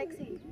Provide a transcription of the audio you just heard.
sexy.